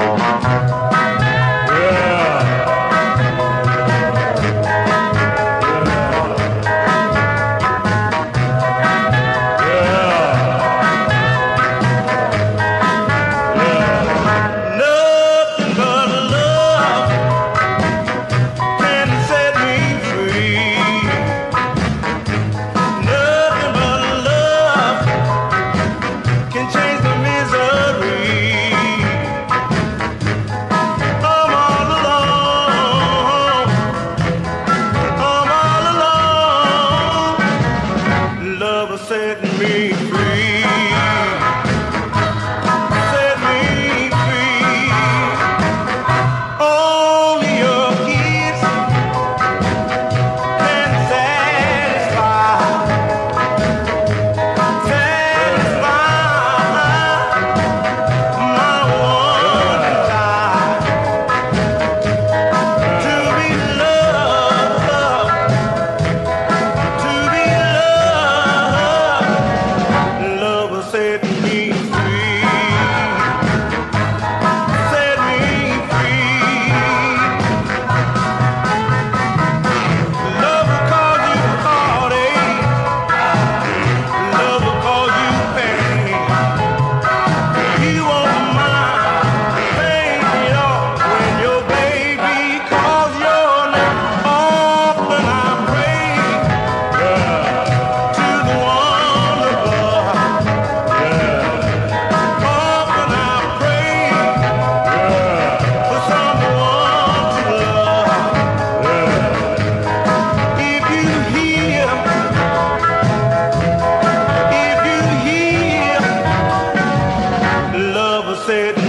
Musik alone. Love has set me free. If